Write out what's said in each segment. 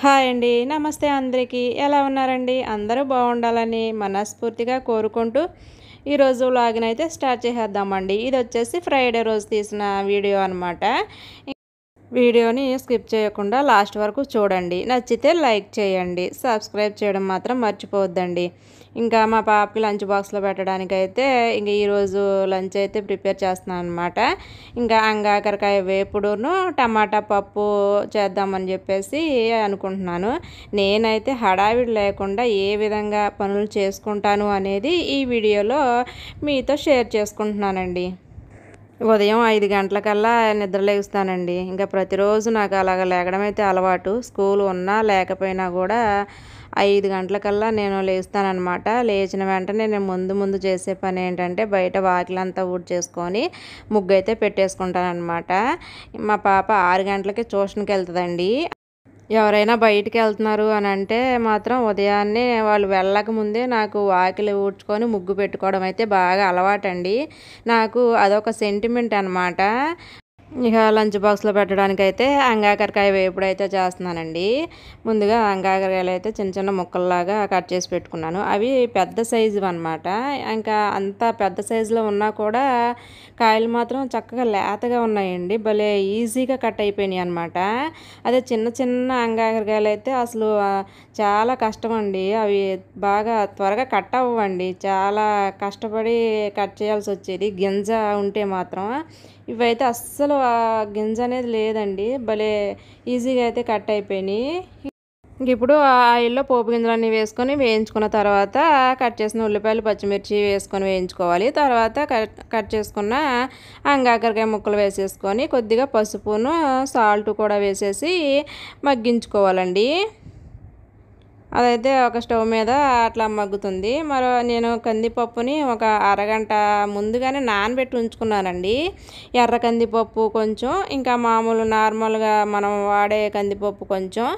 Hi అండి. నమస్తే అందరికీ. ఎలా ఉన్నారండి? అందరూ బాగుండాలని మనస్ఫూర్తిగా కోరుకుంటూ ఈరోజు వ్లాగ్ని అయితే స్టార్ట్ చేసేద్దామండి. ఇది వచ్చేసి ఫ్రైడే రోజు తీసిన వీడియో అనమాట వీడియోని స్కిప్ చేయకుండా లాస్ట్ వరకు చూడండి. నచ్చితే లైక్ చేయండి. సబ్స్క్రైబ్ చేయడం మాత్రం మర్చిపోవద్దండి. ఇంకా మా పాపకి లంచ్ బాక్స్లో పెట్టడానికైతే ఇంక ఈరోజు లంచ్ అయితే ప్రిపేర్ చేస్తున్నాను అనమాట ఇంకా అంగాకరకాయ వేపుడును టమాటా పప్పు చేద్దామని చెప్పేసి అనుకుంటున్నాను. నేనైతే హడావిడి లేకుండా ఏ విధంగా పనులు చేసుకుంటాను అనేది ఈ వీడియోలో మీతో షేర్ చేసుకుంటున్నానండి. ఉదయం ఐదు గంటలకల్లా నిద్ర లేస్తానండి ఇంకా ప్రతిరోజు నాకు అలాగ లేగడం అయితే అలవాటు. స్కూల్ ఉన్నా లేకపోయినా కూడా ఐదు గంటలకల్లా నేను లేస్తానమాట లేచిన వెంటనే నేను ముందు ముందు చేసే పని ఏంటంటే బయట వాకిలంతా ఊడ్చేసుకొని ముగ్గు అయితే పెట్టేసుకుంటానమాట మా పాప ఆరు గంటలకి ట్యూషన్కి వెళ్తుందండి. ఎవరైనా బయటికి వెళ్తున్నారు అని అంటే మాత్రం ఉదయాన్నే వాళ్ళు వెళ్ళక ముందే నాకు వాకిలి ఊడ్చుకొని ముగ్గు పెట్టుకోవడం అయితే బాగా అలవాటండి. నాకు అదొక సెంటిమెంట్ అనమాట ఇక లంచ్ బాక్స్లో పెట్టడానికి అయితే అంగాకరకాయ వేపుడు అయితే చేస్తున్నానండి. ముందుగా అంగాకరకాయలు అయితే చిన్న చిన్న ముక్కల్లాగా కట్ చేసి పెట్టుకున్నాను. అవి పెద్ద సైజు అనమాట ఇంకా అంత పెద్ద సైజులో ఉన్నా కూడా కాయలు మాత్రం చక్కగా లేతగా ఉన్నాయండి. భలే ఈజీగా కట్ అయిపోయినాయి అనమాట అదే చిన్న చిన్న అంగాకరకాయలు అయితే అసలు చాలా కష్టం అండి అవి బాగా త్వరగా కట్ అవ్వండి. చాలా కష్టపడి కట్ చేయాల్సి వచ్చేది. గింజ ఉంటే మాత్రం ఇవైతే అస్సలు గింజ అనేది లేదండి. భలే ఈజీగా అయితే కట్ అయిపోయినాయి. ఇప్పుడు ఆయిల్లో పోపు గింజలన్నీ వేసుకొని వేయించుకున్న తర్వాత కట్ చేసిన ఉల్లిపాయలు పచ్చిమిర్చి వేసుకొని వేయించుకోవాలి. తర్వాత కట్ కట్ చేసుకున్న అంగాకరకాయ ముక్కలు వేసేసుకొని కొద్దిగా పసుపును సాల్ట్ కూడా వేసేసి మగ్గించుకోవాలండి. అదైతే ఒక స్టవ్ మీద అట్లా మగ్గుతుంది. మరో నేను కందిపప్పుని ఒక అరగంట ముందుగానే నానబెట్టి ఉంచుకున్నానండి. ఎర్ర కందిపప్పు కొంచెం ఇంకా మామూలు నార్మల్గా మనం వాడే కందిపప్పు కొంచెం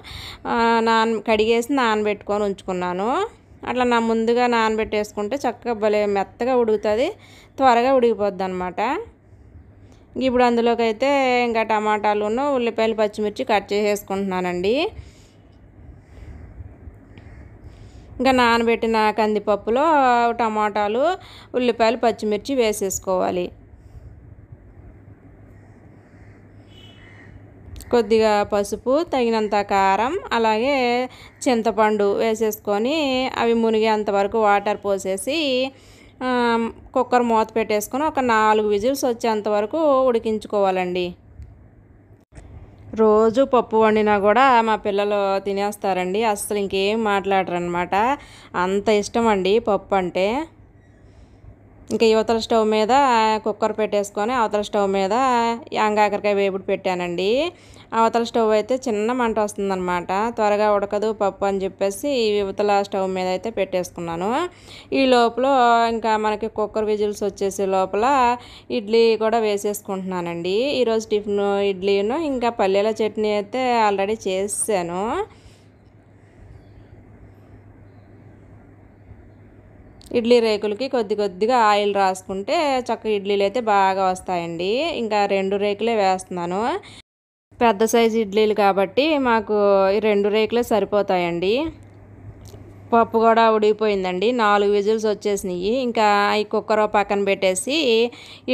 నాన్ కడిగేసి నానబెట్టుకొని ఉంచుకున్నాను. అట్లా నా ముందుగా నానబెట్టేసుకుంటే చక్కగా భలే మెత్తగా ఉడుకుతుంది త్వరగా ఉడికిపోద్ది అనమాట ఇప్పుడు అందులోకి అయితే ఇంకా టమాటాలును ఉల్లిపాయలు పచ్చిమిర్చి కట్ చేసేసుకుంటున్నానండి. ఇంకా నానబెట్టిన కందిపప్పులో టమాటాలు ఉల్లిపాయలు పచ్చిమిర్చి వేసేసుకోవాలి. కొద్దిగా పసుపు తగినంత కారం అలాగే చింతపండు వేసేసుకొని అవి మునిగేంత వరకు వాటర్ పోసేసి కుక్కర్ మూత పెట్టేసుకొని ఒక నాలుగు విజిల్స్ వచ్చేంత వరకు ఉడికించుకోవాలండి. రోజు పప్పు వండినా కూడా మా పిల్లలు తినేస్తారండి. అస్సలు ఇంకేం మాట్లాడరు అనమాట అంత ఇష్టం అండి పప్పు అంటే. ఇంకా యువతల స్టవ్ మీద కుక్కర్ పెట్టేసుకొని అవతల స్టవ్ మీద అంగాకరకాయ వేపుడు పెట్టానండి. అవతల స్టవ్ అయితే చిన్న మంట వస్తుందన్నమాట. త్వరగా ఉడకదు పప్పు అని చెప్పేసి యువతల స్టవ్ మీద అయితే పెట్టేసుకున్నాను. ఈ లోపల ఇంకా మనకి కుక్కర్ విజిల్స్ వచ్చేసే లోపల ఇడ్లీ కూడా వేసేసుకుంటున్నానండి. ఈరోజు టిఫిన్ ఇడ్లీను ఇంకా పల్లీల చట్నీ అయితే ఆల్రెడీ చేసాను ఇడ్లీ రేకులకి కొద్ది కొద్దిగా ఆయిల్ రాసుకుంటే చక్క ఇడ్లీలు అయితే బాగా వస్తాయండి. ఇంకా రెండు రేకులే వేస్తున్నాను. పెద్ద సైజు ఇడ్లీలు కాబట్టి మాకు ఈ రెండు రేకులే సరిపోతాయండి. పప్పు కూడా ఉడిగిపోయిందండి నాలుగు విజిల్స్ వచ్చేసినాయి. ఇంకా ఈ కుక్కర్ పక్కన పెట్టేసి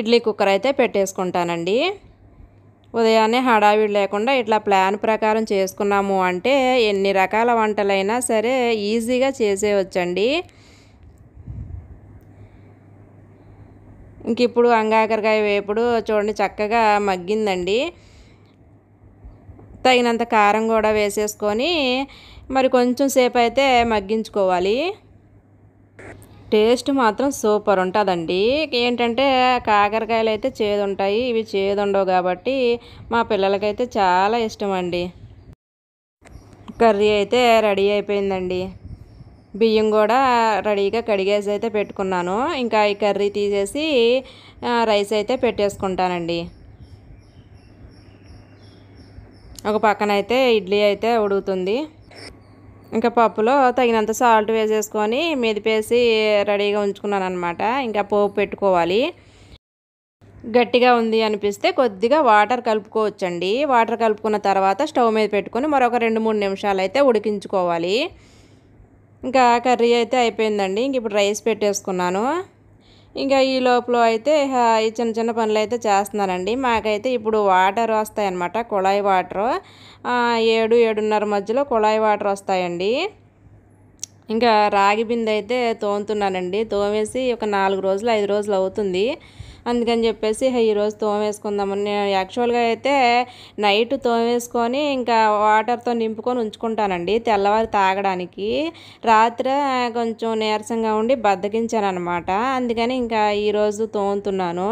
ఇడ్లీ కుక్కర్ అయితే పెట్టేసుకుంటానండి. ఉదయాన్నే హడావిడి లేకుండా ఇట్లా ప్లాన్ ప్రకారం చేసుకున్నాము అంటే ఎన్ని రకాల వంటలైనా సరే ఈజీగా చేసేయచ్చండి. ఇంక ఇప్పుడు అంగాకరకాయ వేపుడు చూడండి చక్కగా మగ్గిందండి. తగినంత కారం కూడా వేసేసుకొని మరి కొంచెం సేపు అయితే మగ్గించుకోవాలి. టేస్ట్ మాత్రం సూపర్ ఉంటుందండి. ఏంటంటే కాకరకాయలు అయితే చేదు ఉంటాయి ఇవి చేదు ఉండవు కాబట్టి మా పిల్లలకైతే చాలా ఇష్టం అండి. కర్రీ అయితే రెడీ అయిపోయిందండి. బియ్యం కూడా రెడీగా కడిగేసి అయితే పెట్టుకున్నాను. ఇంకా ఈ కర్రీ తీసేసి రైస్ అయితే పెట్టేసుకుంటానండి. ఒక పక్కన అయితే ఇడ్లీ అయితే ఉడుకుతుంది. ఇంకా పప్పులో తగినంత సాల్ట్ వేసేసుకొని మెదిపేసి రెడీగా ఉంచుకున్నాను అనమాట ఇంకా పోపు పెట్టుకోవాలి. గట్టిగా ఉంది అనిపిస్తే కొద్దిగా వాటర్ కలుపుకోవచ్చండి. వాటర్ కలుపుకున్న తర్వాత స్టవ్ మీద పెట్టుకొని మరొక రెండు మూడు నిమిషాలు అయితే ఉడికించుకోవాలి. ఇంకా కర్రీ అయితే అయిపోయిందండి. ఇంక ఇప్పుడు రైస్ పెట్టేసుకున్నాను. ఇంకా ఈ లోపల అయితే ఈ చిన్న చిన్న పనులు అయితే చేస్తున్నానండి. మాకైతే ఇప్పుడు వాటర్ వస్తాయన్నమాట కుళాయి వాటర్. ఏడు ఏడున్నర మధ్యలో కుళాయి వాటర్ వస్తాయండి. ఇంకా రాగి బిందె అయితే తోముతున్నానండి. తోమేసి ఒక నాలుగు రోజులు ఐదు రోజులు అవుతుంది. అందుకని చెప్పేసి "హే, ఈరోజు తోమేసుకుందాము నేను యాక్చువల్గా అయితే నైట్ తోమేసుకొని ఇంకా వాటర్తో నింపుకొని ఉంచుకుంటానండి తెల్లవారి తాగడానికి. రాత్రి కొంచెం నీరసంగా ఉండి బద్దకించాను అనమాట అందుకని ఇంకా ఈరోజు తోముతున్నాను.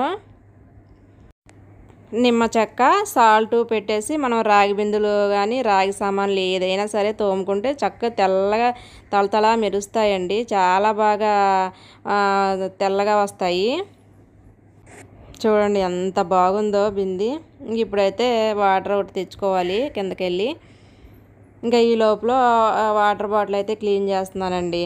నిమ్మ చెక్క సాల్ట్ పెట్టేసి మనం రాగి బిందులు కానీ రాగి సామాన్లు ఏదైనా సరే తోముకుంటే చక్కగా తెల్లగా తలతలా మెరుస్తాయండి. చాలా బాగా తెల్లగా వస్తాయి. చూడండి ఎంత బాగుందో బింది. ఇప్పుడైతే వాటర్ ఒకటి తెచ్చుకోవాలి కిందకెళ్ళి. ఇంకా ఈ లోపల వాటర్ బాటిల్ అయితే క్లీన్ చేస్తున్నానండి.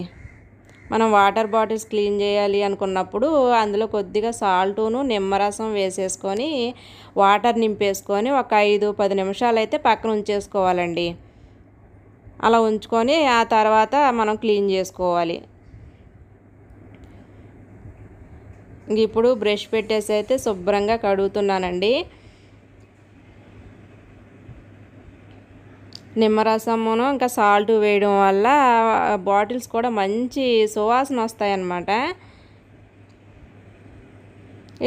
మనం వాటర్ బాటిల్స్ క్లీన్ చేయాలి అనుకున్నప్పుడు అందులో కొద్దిగా సాల్టును నిమ్మరసం వేసేసుకొని వాటర్ నింపేసుకొని ఒక ఐదు పది నిమిషాలు అయితే పక్కన ఉంచేసుకోవాలండి. అలా ఉంచుకొని ఆ తర్వాత మనం క్లీన్ చేసుకోవాలి ఇంక ఇప్పుడు బ్రష్ పెట్టేసి అయితే శుభ్రంగా కడుగుతున్నానండి. నిమ్మరసమును ఇంకా సాల్ట్ వేయడం వల్ల బాటిల్స్ కూడా మంచి సువాసన వస్తాయన్నమాట.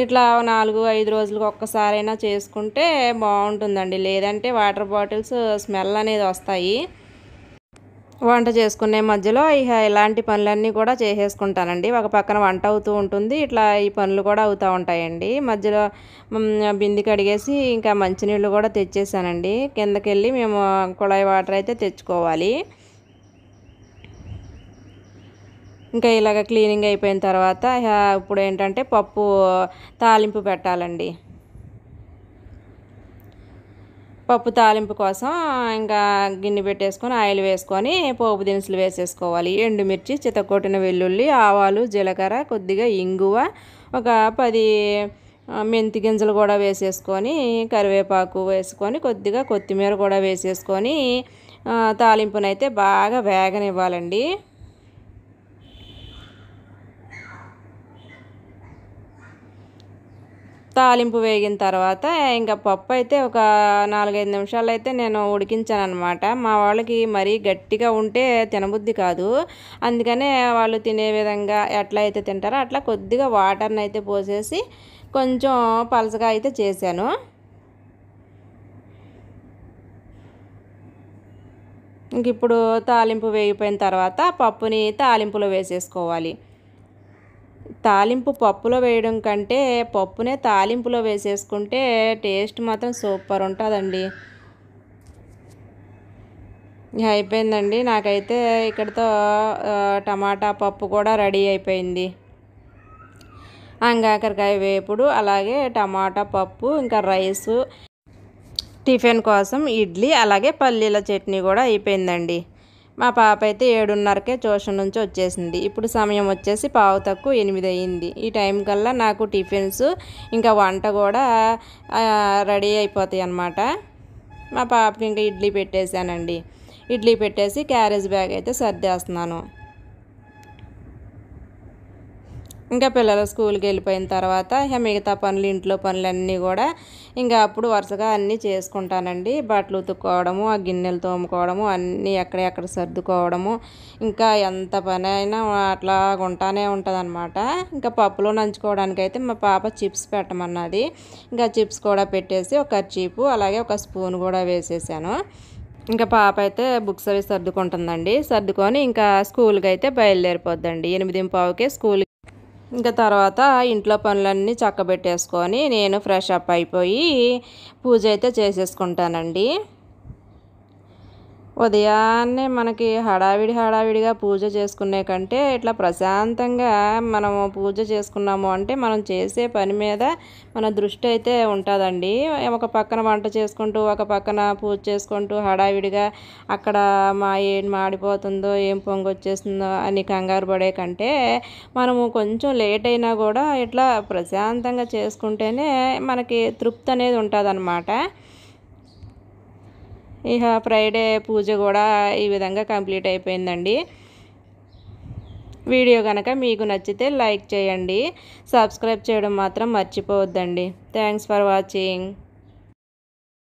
ఇట్లా నాలుగు ఐదు రోజులకు ఒక్కసారైనా చేసుకుంటే బాగుంటుందండి. లేదంటే వాటర్ బాటిల్స్ స్మెల్ అనేది వస్తాయి. వంట చేసుకునే మధ్యలో ఇక ఇలాంటి పనులన్నీ కూడా చేసేసుకుంటానండి. ఒక పక్కన వంట అవుతూ ఉంటుంది. ఇట్లా ఈ పనులు కూడా అవుతూ ఉంటాయండి. మధ్యలో బింది కడిగేసి ఇంకా మంచినీళ్ళు కూడా తెచ్చేసానండి. కిందకి వెళ్ళి మేము కుళాయి వాటర్ అయితే తెచ్చుకోవాలి. ఇంకా ఇలాగ క్లీనింగ్ అయిపోయిన తర్వాత ఇప్పుడు ఏంటంటే పప్పు తాలింపు పెట్టాలండి. పప్పు తాలింపు కోసం ఇంకా గిన్నె పెట్టేసుకొని ఆయిల్ వేసుకొని పోపు దినుసులు వేసేసుకోవాలి. ఎండుమిర్చి చితకొట్టిన వెల్లుల్లి ఆవాలు జీలకర్ర కొద్దిగా ఇంగువ ఒక పది మెంతి గింజలు కూడా వేసేసుకొని కరివేపాకు వేసుకొని కొద్దిగా కొత్తిమీర కూడా వేసేసుకొని తాలింపునైతే బాగా వేగనివ్వాలండి. తాలింపు వేగిన తర్వాత ఇంకా పప్పు అయితే ఒక నాలుగైదు నిమిషాలు అయితే నేను ఉడికించాను అనమాట మా వాళ్ళకి మరీ గట్టిగా ఉంటే తినబుద్ధి కాదు. అందుకనే వాళ్ళు తినే విధంగా ఎట్లా అయితే తింటారో అట్లా కొద్దిగా వాటర్ని అయితే పోసేసి కొంచెం పలసగా అయితే చేశాను. ఇంక ఇప్పుడు తాలింపు వేగిపోయిన తర్వాత పప్పుని తాలింపులో వేసేసుకోవాలి. తాలింపు పప్పులో వేయడం కంటే పప్పునే తాలింపులో వేసేసుకుంటే టేస్ట్ మాత్రం సూపర్ ఉంటుందండి. అయిపోయిందండి. నాకైతే ఇక్కడితో టమాటా పప్పు కూడా రెడీ అయిపోయింది. అంగాకరకాయ వేపుడు అలాగే టమాటా పప్పు ఇంకా రైసు టిఫిన్ కోసం ఇడ్లీ అలాగే పల్లీల చట్నీ కూడా అయిపోయిందండి. మా పాప అయితే ఏడున్నరకే ట్యూషన్ నుంచి వచ్చేసింది. ఇప్పుడు సమయం వచ్చేసి పావు తక్కువ ఎనిమిది అయ్యింది ఈ టైం కల్లా నాకు టిఫిన్స్ ఇంకా వంట కూడా రెడీ అయిపోతాయి అన్నమాట. మా పాపకి ఇంకా ఇడ్లీ పెట్టేశానండి. ఇడ్లీ పెట్టేసి క్యారేజ్ బ్యాగ్ అయితే సర్దేస్తున్నాను. ఇంకా పిల్లలు స్కూల్కి వెళ్ళిపోయిన తర్వాత ఇక మిగతా పనులు ఇంట్లో పనులన్నీ కూడా ఇంకా అప్పుడు వరుసగా అన్నీ చేసుకుంటానండి. బట్టలు ఉతుక్కోవడము ఆ గిన్నెలు తోముకోవడము అన్నీ ఎక్కడెక్కడ సర్దుకోవడము. ఇంకా ఎంత పని అయినా అట్లా ఉంటానే ఉంటుందన్నమాట. ఇంకా పప్పులో నంచుకోవడానికి అయితే మా పాప చిప్స్ పెట్టమన్నది. ఇంకా చిప్స్ కూడా పెట్టేసి ఒక చీపు అలాగే ఒక స్పూన్ కూడా వేసేసాను. ఇంకా పాప అయితే బుక్స్ అవి సర్దుకుంటుందండి. సర్దుకొని ఇంకా స్కూల్కి అయితే బయలుదేరిపోద్దండి. ఎనిమిది పావుకే స్కూల్ ఇంకా తర్వాత ఇంట్లో పనులన్నీ చక్కబెట్టేసుకొని నేను ఫ్రెష్ అప్ అయిపోయి పూజ అయితే చేసేసుకుంటానండి. ఉదయాన్నే మనకి హడావిడి హడావిడిగా పూజ చేసుకునే కంటే ఇట్లా ప్రశాంతంగా మనము పూజ చేసుకున్నాము అంటే మనం చేసే పని మీద మన దృష్టి అయితే ఉంటుందండి. ఒక పక్కన వంట చేసుకుంటూ ఒక పక్కన పూజ చేసుకుంటూ హడావిడిగా అక్కడ మా ఏం మాడిపోతుందో ఏం పొంగొచ్చేస్తుందో అని కంగారు పడే కంటే మనము కొంచెం లేట్ అయినా కూడా ఇట్లా ప్రశాంతంగా చేసుకుంటేనే మనకి తృప్తి అనేది ఉంటుంది ఇక ఫ్రైడే పూజ కూడా ఈ విధంగా కంప్లీట్ అయిపోయిందండి. వీడియో కనుక మీకు నచ్చితే లైక్ చేయండి. సబ్స్క్రైబ్ చేయడం మాత్రం మర్చిపోవద్దండి. Thanks for watching.